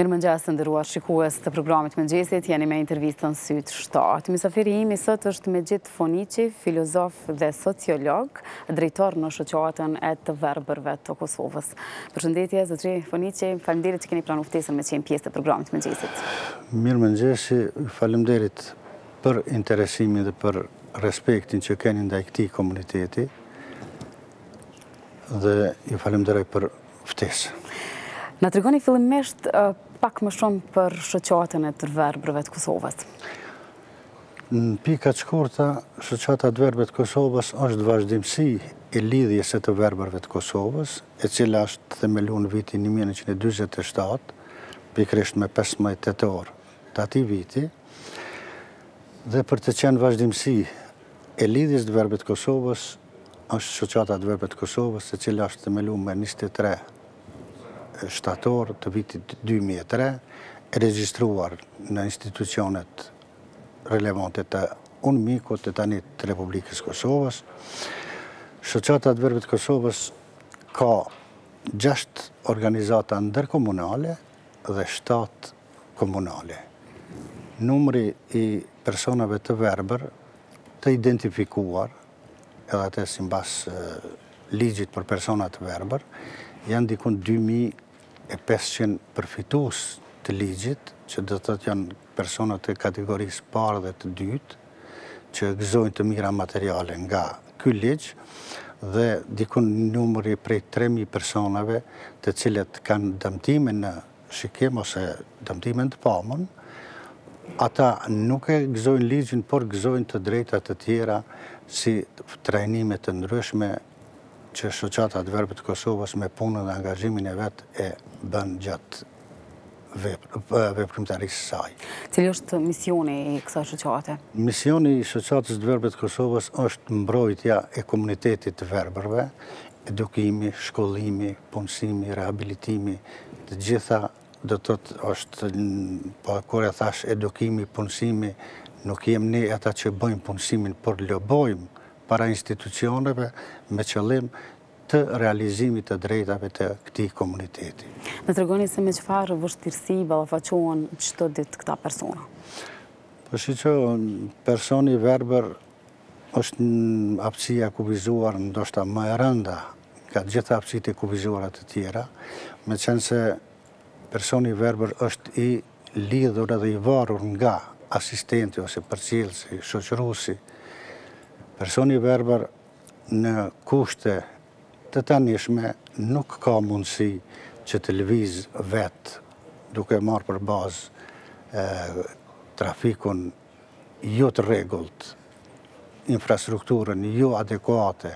Mirë mëngjes të nderuar shikues të programit të mëngjesit, jeni me intervistën sytë shtatë. Mysafiri im sot është Mexhit Foniqi, filozof dhe sociolog, drejtor në shoqatën e të verbërve të Kosovës. Përshëndetje, zotëri Foniqi, faleminderit që keni pranu ftesën me qenë pjesë e programit të mëngjesit. Mirë mëngjesi, faleminderit për interesimin dhe për respektin që keni ndaj këtij komuniteti. Dhe ju falënderoj për ftesë. Na tregoni fillimisht pak më shumë për shoqatën e të verbërve të Kosovës. Në pika të shkurta, shoqata e të verbërve të Kosovës është vazhdimësi e lidhjes së të verbërve të Kosovës, e cila është themelu në vitin 1947, pikërisht me 15 tetor të atij viti, dhe për të qenë vazhdimësi e lidhjes së të verbërve të Kosovës, Është Shoqata e të Verbërve të Kosovës, e cila është themelu me njëzet e tre shtator të vitit dy mijë e tre, e regjistruar në institucionet relevante të UNMIK-ut e tani të Republikës së Kosovës. Shoqata e të Verbërve të Kosovës ka gjashtë organizata ndërkomunale dhe shtatë komunale. Numri i personave të verbër të identifikuar edhe atë simbas ligjit për persona të verbër, janë dikun 2.500 përfitues të ligjit, që do të thotë janë persona të kategorisë së parë dhe të dytë, që gëzojnë të mira materiale nga ky ligj, dhe dikun numri prej 3.000 personave të cilët kanë dëmtime në shikim ose dëmtime në të pamun, ata nuk e gëzojnë ligjin, por gëzojnë të drejta të tjera si trajnime të ndryshme që Shoqata e të Verbërve të Kosovës me punën dhe angazhimin e vet e bën gjatë veprimtarisë së saj. Cili është misioni i kësaj shoqate? Misioni i Shoqatës së të Verbërve të Kosovës është mbrojtja e komunitetit të të verbërve, Edukimi, shkollimi, punësimi, rehabilitimi, të gjitha do të thotë është po kur e thash edukimi, punësimi, nuk jem ne ata që bëjmë punësimin, por lobojmë para institucioneve me qëllim të realizimit të të drejtave të këtij komuniteti. Na tregoni se me çfarë vështirësi ballafaqohen çdo ditë këta persona? Po si çdo person i verbër Është hapësia e kufizuar ndoshta më e rënda nga të gjitha hapësitë e kufizuara të tjera, meqenëse personi i verbër është i lidhur edhe i varur nga asistenti ose përcjellësi, shoqëruesi. Personi i verbër në kushte të tanishme nuk ka mundësi që të lëvizë vetë, duke marrë për bazë trafikun jo të rregullt, infrastrukturën jo adekuate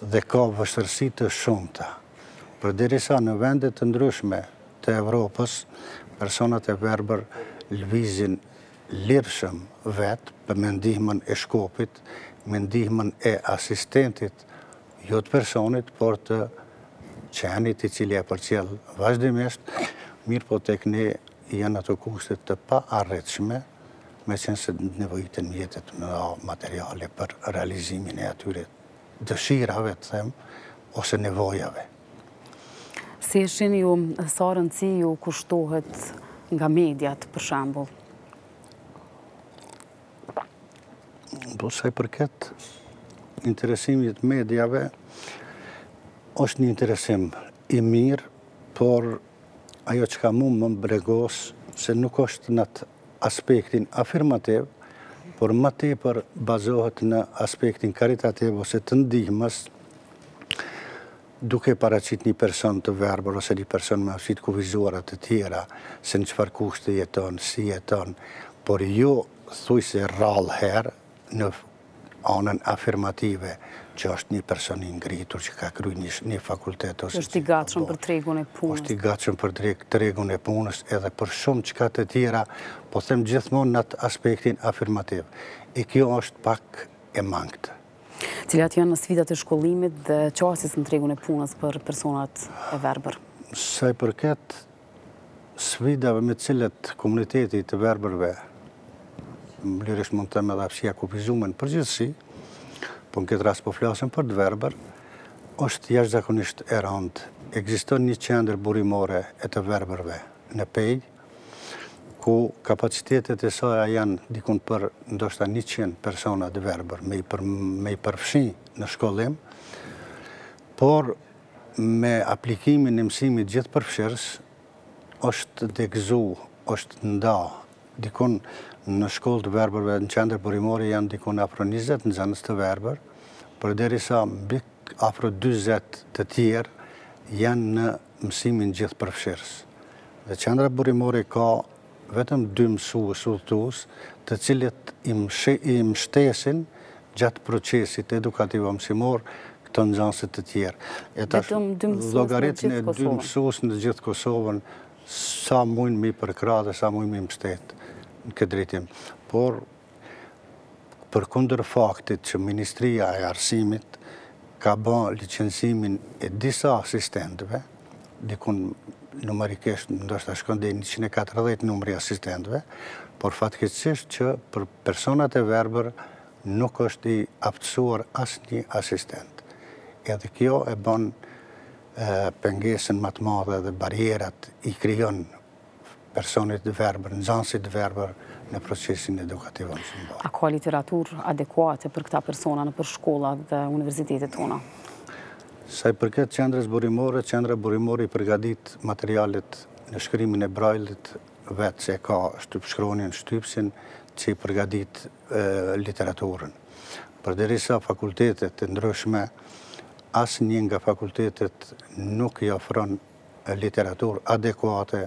dhe ka vështirësi të shumta. Përderisa në vende të ndryshme të Evropës personat e verbër lëvizin lirshëm vetë për me ndihmën e shkopit, me ndihmën e asistentit jo të personit, por të qenit i cili e përcjell vazhdimisht, mirëpo tek ne janë ato kushte të paarritshme, meqenëse nevojiten mjetet materiale për realizimin e atyre dëshirave, të them, ose nevojave. Si e shihni ju, sa rëndësi ju kushtohet nga mediat, për shembull? Po sa i përket interesimit të mediave, është një interesim i mirë, por ajo çka mu më brengos, se nuk është në atë aspektin afirmativ, por më tepër bazohet në aspektin karitativ ose të ndihmës, Duke e paraqitë një person të verbër ose një person me aftësi të kufizuara të tjera se në çfarë kushte jeton, si jeton, por jo thujse rrallë herë në anën afirmative që është një person i ngritur që ka kryer një një fakultet ose Është i gatshëm për tregun e punës. Është i gatshëm për tregun e punës edhe për shumë çka të tjera, po them gjithmonë në atë aspektin afirmativ. E kjo është pak e mangët. Cilat janë sfidat e shkollimit dhe qasjes në tregun e punës për personat e verbër? Sa i përket sfidave me cilat komuniteti i të verbërve, lirisht mund them edhe aftësi të kufizume në përgjithësi, po në këtë rast po flasim për të verbër, është jashtëzakonisht e rëndë. Ekziston një qendër burimore e të verbërve në Pejë, ku kapacitetet e saja janë dikun për ndoshta 100 persona të verbër me i përfshi në shkollim, por me aplikimin e mësimit gjithëpërfshirës, është degëzu, është nda, dikun në shkollë të verbërve, në qendër burimore janë dikun afro 20 nxënës të verbër, përderisa mbi afro 20 të tjerë janë në mësimin gjithëpërfshirës dhe qendra burimore ka vetëm dy mësues udhëtues të cilët i mshtesin gjatë procesit edukativo-mësimor këto nxanës të tjerë. E tash llogaritni dy mësues në gjithë Kosovën sa mujnë me i përkrah dhe sa mujnë me i mshtet në këtë drejtim. Por Përkundër faktit që Ministria e Arsimit ka ba licencimin e disa asistentëve, dikun numerikisht ndoshta shkon deri njiqind e katërdhetë numri i asistentëve, por fatkeqësisht që për personat e verbër nuk është i aftësuar asnjë asistent. Edhe kjo e ban pengesën ma të madhe dhe barrierat i krijon personit të verbër, nxanësit të verbër në procesin edukativ mësimor. A ka literaturë adekuate për këta persona nëpër shkolla dhe universitetet tona? Sa i përket qendrës burimore, qendra burimore i përgadit materialet në shkrimin e brajlit vetë se e ka shtypshkronjën, shtypësin që i përgadit literaturën. Përderisa fakultetet e ndryshme, asnjë nga fakultetet nuk i ofron literaturë adekuate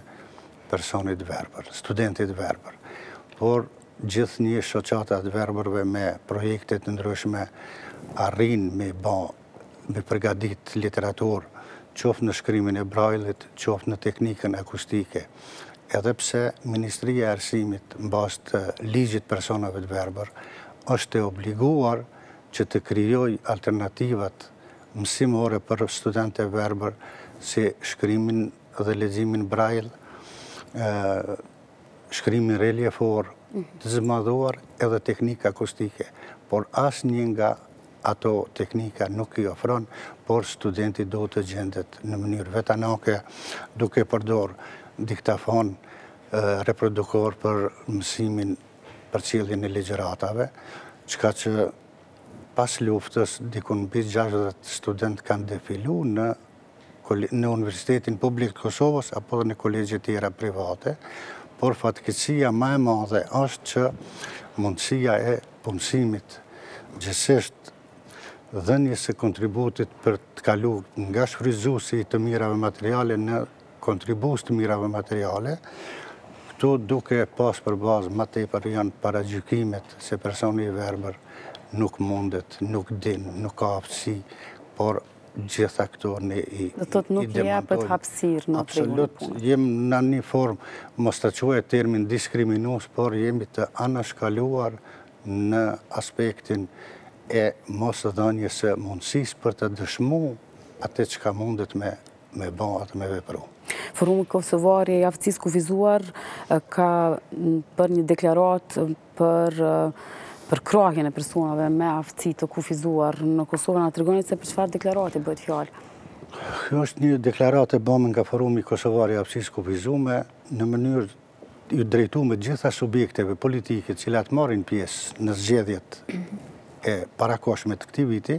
personit të verbër, studentit të verbër, por gjithnjë shoqata e të verbërve me projekte të ndryshme arrin me ba, me përgadit literaturë, qoftë në shkrimin e brajlit, qoftë në teknikën akustike. Edhe pse Ministria e Arsimit, në bazë të ligjit të personave të verbër, është e obliguar që të krijojë alternativat mësimore për studentët e verbër si shkrimin dhe leximin braille, shkrimin relievor, të zmadhuar edhe teknikë akustike, por asnjë nga ato teknika nuk i ofron, por studenti duhet të gjendet në mënyrë vetanake duke përdor diktafon reprodukor për mësimin përcjelljen e ligjëratave, çka që Pas luftës, dikun mbi gjashtëdhjetë studentë kanë defilu në në Universitetin Publik të Kosovës apo dhe në kolegje tjera private, por fatkeqësia ma e madhe është që mundësia e punësimit gjithsesi dhënies së kontributit për të kalu nga shfrytëzues i të mirave materiale në kontribues të mirave materiale, këtu duke pas për bazë ma tepër janë paragjykimet se personi i verbër nuk mundet, nuk din, nuk ka aftësi, por gjitha këto ne i demantojmë. Do të thotë nuk i jepet hapësirë në tregun e punës. Absolut, jemi në një formë, mos ta quaj termin diskriminues, por jemi të anashkaluar në aspektin e mos dhënies së mundësisë për ta dëshmu atë çka mundet me me ba atë me vepru. Forumi Kosovar i Aftësisë së Kufizuar ka bërë një deklaratë për përkrahjen e personave me aftësi të kufizuar në Kosovë, na tregoni se për çfarë deklarate bëhet fjalë? Kjo është një deklaratë e bame nga Forumi Kosovar i Aftësisë së Kufizume në mënyrë Ju drejtu me të gjitha subjekteve politike të cilat marrin pjesë në zgjedhjet e parakohshme të këtij viti,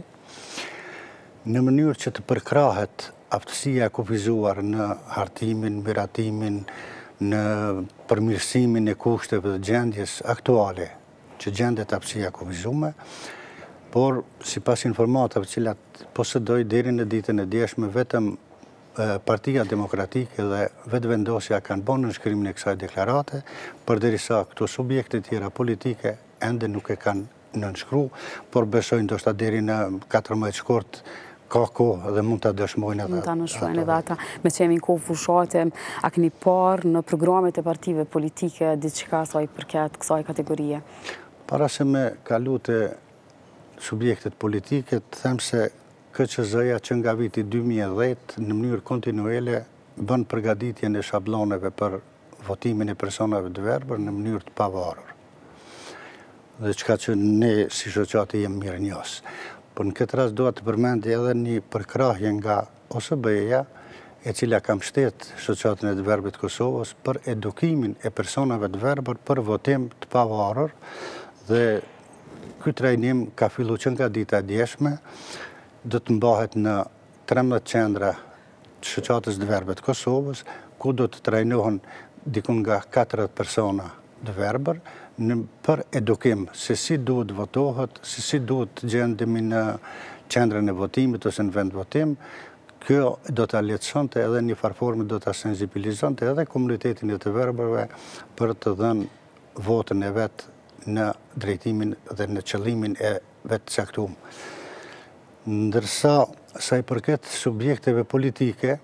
në mënyrë që të përkrahet aftësia e kufizuar në hartimin, miratimin, në përmirësimin e kushteve dhe gjendjes aktuale që gjendet aftësia e kufizume, por sipas informatave të cilat posedoj deri në ditën e djeshme vetëm Partia Demokratike dhe Vetëvendosja kanë ba nënshkrimin e kësaj deklarate, përderisa këto subjektet tjera politike ende nuk e kanë nënshkru, por besoj ndoshta deri në 14 shkurt ka kohë dhe mund ta dëshmojnë edhe ata. Mund të nënshkruajnë edhe ata. Meqë jemi në kohë fushate, a keni parë në programet e partive politike diçka sa i përket kësaj kategorie? Para se me kalu te subjektet politike, të them se KQZ-ja që nga viti dy mijë e dhjetë në mënyrë kontinuele bën përgatitjen e shabloneve për votimin e personave të verbër në mënyrë të pavarur. Dhe çka që ne si shoqatë jemi mirënjohës. Por në këtë rast dua të përmendi edhe një përkrahje nga OSBE-ja, e cila ka mbështet Shoqatën e të Verbërve të Kosovës për edukimin e personave të verbër për votim të pavarur dhe Ky trajnim ka fillu që nga dita e djeshme, do të mbahet në 13 qendra të Shoqatës së të Verbërve të Kosovës, ku do të trajnohen diku nga katërqind persona të verbër, në për edukim se si duhet të votohet, se si duhet të gjendemi në qendrën e votimit ose në vendvotim, kjo do ta lehtësonte edhe një farë forme do ta sensibilizonte edhe komunitetin e të verbërve për të dhënë votën e vet në drejtimin dhe në qëllimin e vet të caktum. Ndërsa, sa i përket subjekteve politike,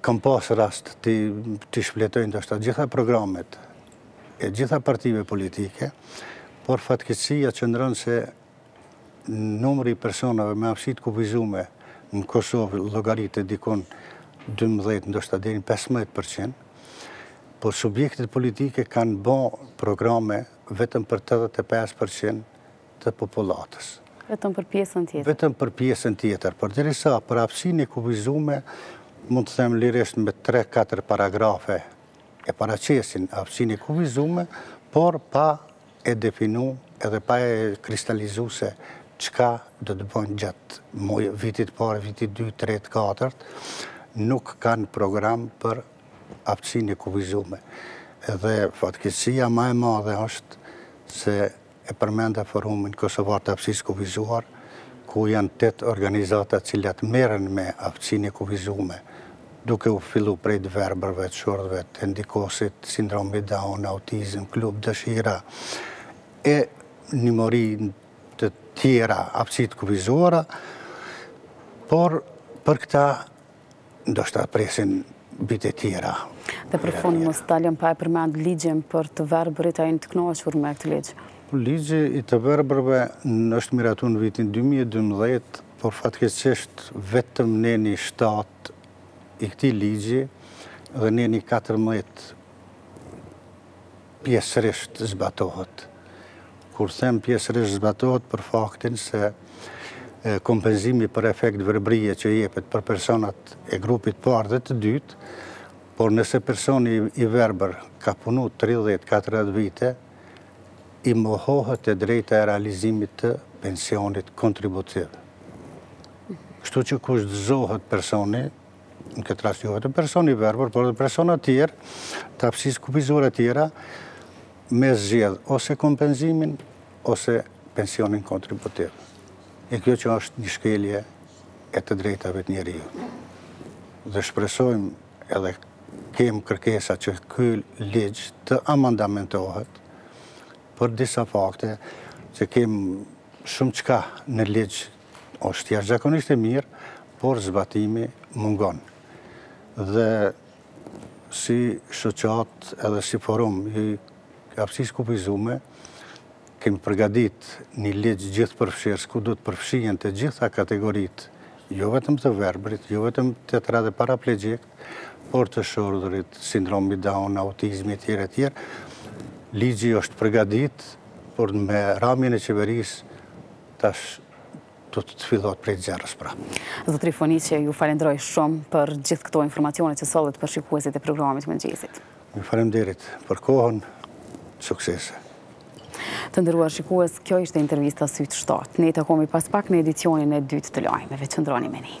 kam pas rast t'i shfletoj ndoshta të gjitha programet e gjitha partive politike, por fatkeqësia qëndron se Numri i personave me aftësi të kufizume në Kosovë llogaritet dikun dymbëdhjetë, ndoshta deri në pesëmbëdhjetë për qind, por subjektet politike kanë ba programe vetëm për tetëdhjetë e pesë për qind të popullatës. Vetëm për pjesën tjetër. Vetëm për pjesën tjetër, përderisa për aftësinë e kufizume mund të them lirisht me tre katër paragrafe e paraqesin aftësinë e kufizume, por pa e definu edhe pa e kristalizu se çka do të bëjnë gjatë vitit parë, vitit dy, tretë, katërt, nuk kanë program për aftësinë e kufizume. Edhe fatkeqësia ma e madhe është se e përmenda forumin Kosovar të aftësisë kufizuar, ku janë tetë organizata cilat merren me aftësinë e kufizume, duke u fillu prej të verbërve, të shurdhëve, të Handikosit, sindromi Down, autizëm, klubi Dëshira, e një mori të tjera aftësi të kufizuara, por për këta ndoshta presin vite tjera. Dhe për fund mos dalim pa e përmend ligjin për të verbërit a jeni të knaqur me këtë ligj? Ligji i të verbërve është miratu në vitin 2012, por fatkeqësisht vetëm neni shtat ë i këtij ligji dhe neni katërmbëdhjetë pjesërisht zbatohet. Kur them pjesërisht zbatohet për faktin se kompenzimi për efekt verbrie që jepet për personat e grupit parë dhe të dytë, por nëse personi i verbër ka punu tridhjetë, katërdhjetë vite, i mohohet e drejta e realizimit të pensionit kontributiv. Kështu që kushtëzohet personi, në këtë rast jo vetëm personi i verbër, por edhe persona tjerë, të aftësisë kufizuara tjera, me zgjedh ose kompenzimin, ose pensionin kontributiv. E kjo që është një shkelje e të drejtave të njeriut. Dhe shpresojmë edhe kemë kërkesa që ky ligj të amandamentohet për disa fakte që kemë shumë çka në ligj Është jashtëzakonisht e mirë, por zbatimi mungon. Dhe si shoqatë edhe si forum i aftësisë kufizume, kemi përgadit një ligj gjithëpërfshirës, ku do të përfshihen të gjitha kategoritë, jo vetëm të verbrit, jo vetëm tetra dhe paraplegjikët, por të shurdhërit, sindromi Down, autizmi, tjera, tjera. Ligji është përgadit, por me ramjen e qeverisë, Tash do të fillohet prej zeros pra. Zotëri Foniqi, ju falënderoj shumë për gjithë këto informacione që sollët për shikuesit e programit mëngjesit. Ju faleminderit për kohën, suksese. Të nderuar shikues, kjo ishte intervista Studio shtatë. Ne takohemi pas pak në edicionin e dytë të lajmeve. Qëndroni me ne.